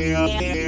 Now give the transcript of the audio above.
Yeah.